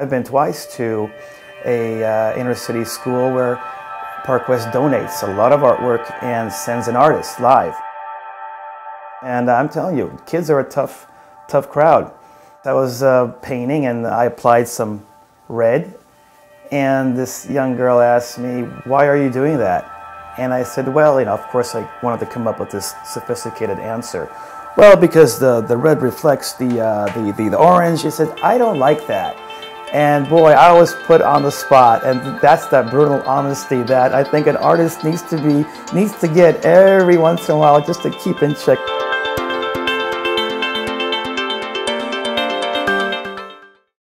I've been twice to a uh, inner city school where Park West donates a lot of artwork and sends an artist live. And I'm telling you, kids are a tough, tough crowd. I was uh, painting and I applied some red and this young girl asked me, why are you doing that? And I said, well, you know, of course I wanted to come up with this sophisticated answer. Well, because the, the red reflects the, uh, the, the, the orange. She said, I don't like that. And boy, I was put on the spot, and that's that brutal honesty that I think an artist needs to be needs to get every once in a while just to keep in check.